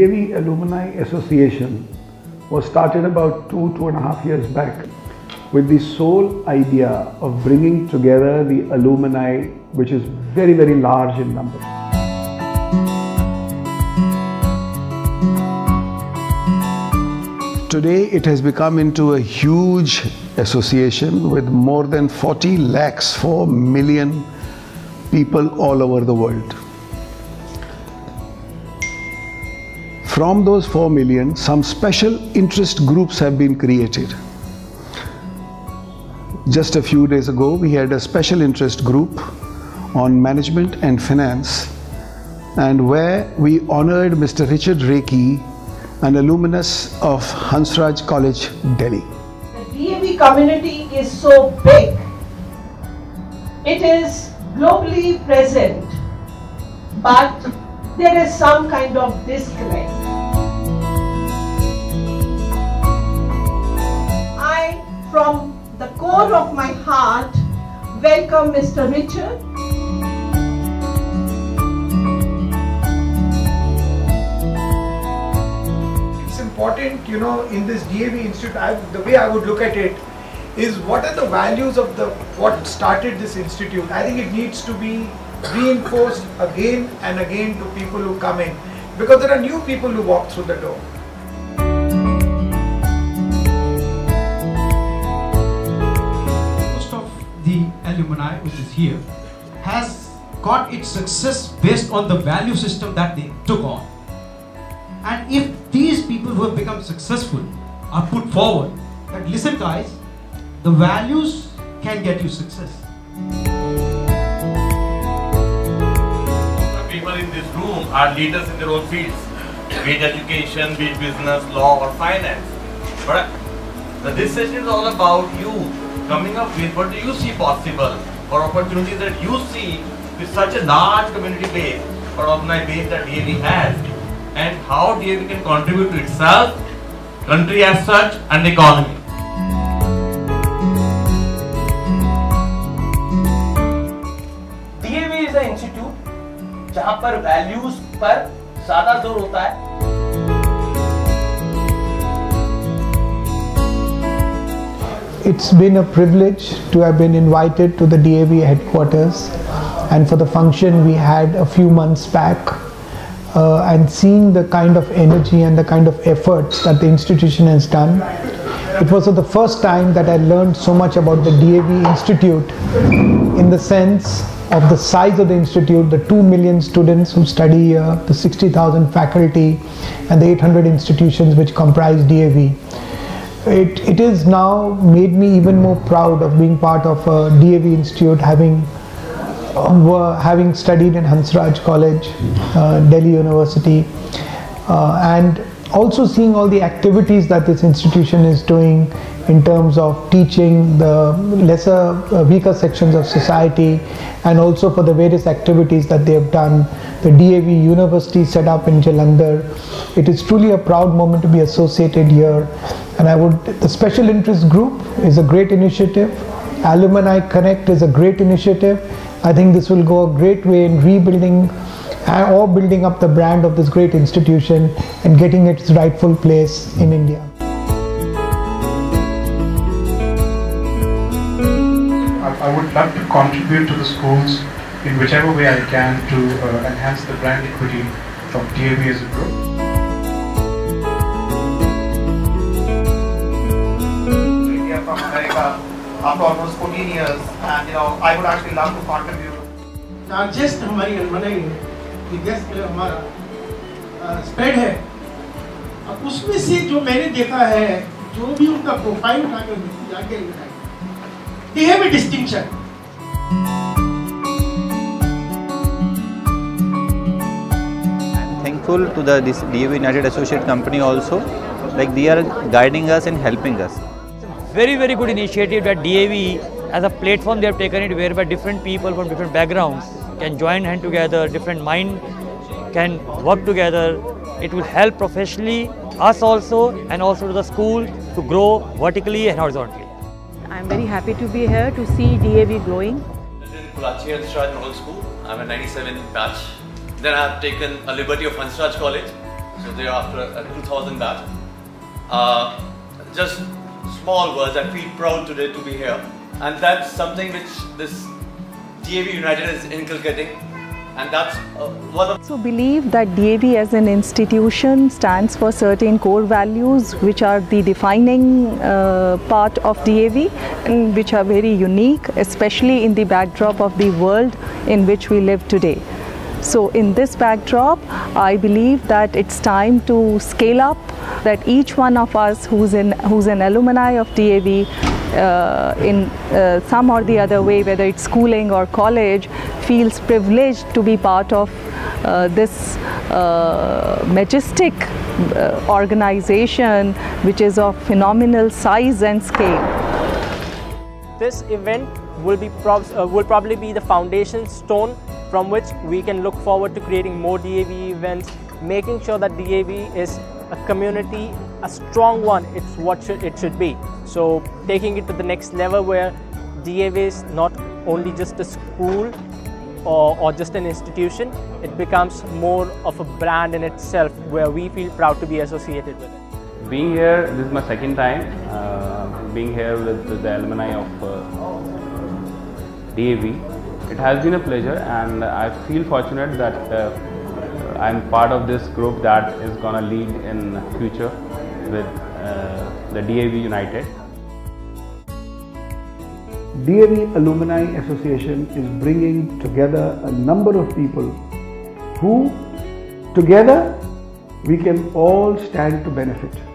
DAV Alumni Association was started about two, two and a half years back with the sole idea of bringing together the alumni, which is very, very large in number. Today it has become into a huge association with more than 40 lakhs, 4 million people all over the world. From those 4 million, some special interest groups have been created. Just a few days ago, we had a special interest group on management and finance, and where we honored Mr. Richard Rekhy, an alumnus of Hansraj College, Delhi. The DAV community is so big. It is globally present, but there is some kind of disconnect. From the core of my heart, welcome Mr. Richard it's important, you know, in this DAV Institute, I, the way I would look at it is what are the values of the what started this institute. I think it needs to be reinforced again and again to people who come in because there are new people who walk through the door. Which is here has got its success based on the value system that they took on. And if these people who have become successful are put forward, that listen guys, the values can get you success. The people in this room are leaders in their own fields, be it education, be it business, law or finance. But this session is all about you coming up with what do you see possible or opportunities that you see with such a large community base or alumni base that DAV has and how DAV can contribute to itself, country as such and economy. DAV is a institute जहां पर values पर ज्यादा जोर होता है It's been a privilege to have been invited to the DAV headquarters and for the function we had a few months back uh, and seeing the kind of energy and the kind of efforts that the institution has done. It was the first time that I learned so much about the DAV Institute in the sense of the size of the institute, the 2 million students who study here, the 60,000 faculty and the 800 institutions which comprise DAV it, it is now made me even more proud of being part of a DAV Institute, having uh, having studied in Hansraj College, uh, Delhi University, uh, and also seeing all the activities that this institution is doing in terms of teaching the lesser, uh, weaker sections of society, and also for the various activities that they have done. The DAV University set up in Jalandhar. It is truly a proud moment to be associated here, and I would. The special interest group is a great initiative. Alumni Connect is a great initiative. I think this will go a great way in rebuilding uh, or building up the brand of this great institution and getting its rightful place in India. I, would love to contribute to the schools in whichever way I can to uh, enhance the brand equity of DAV as a group. From America after almost 14 years and you know I would actually love to contribute. Largest हमारी alumni है कि guest जो हमारा spread है अब उसमें से जो मैंने देखा है जो भी उनका प्रोफ़ाइल उठा आगे लगाए they have a distinction thankful to the this DAV United Associate Company also. Like they are guiding us and helping us. Very very good initiative that DAV as a platform they have taken it whereby different people from different backgrounds can join hand together, different mind can work together. It will help professionally us also and also to the school to grow vertically and horizontally. I'm very happy to be here to see DAV growing. Kulachi Hansraj Model School. I'm a 97 batch. Then I've taken a Liberty of Hansraj College. so they're after a 2000 batch. Uh, just small words, I feel proud today to be here. And that's something which this DAV United is inculcating and that's uh, one of So believe that DAV as an institution stands for certain core values which are the defining uh, part of DAV and which are very unique especially in the backdrop of the world in which we live today. So in this backdrop, I believe that it's time to scale up, that each one of us who's, in, who's an alumni of DAV uh, in uh, some or the other way, whether it's schooling or college, feels privileged to be part of uh, this uh, majestic uh, organization which is of phenomenal size and scale. This event will be prob uh, will probably be the foundation stone from which we can look forward to creating more DAV events, making sure that DAV is a community, a strong one. It's what should, it should be. So taking it to the next level where DAV is not only just a school or, or just an institution, it becomes more of a brand in itself where we feel proud to be associated with it. Being here, this is my second time uh, being here with the alumni of uh, DAV. It has been a pleasure and I feel fortunate that uh, I'm part of this group that is gonna lead in future with uh, the DAV United. DAV Alumni Association is bringing together a number of people who together we can all stand to benefit.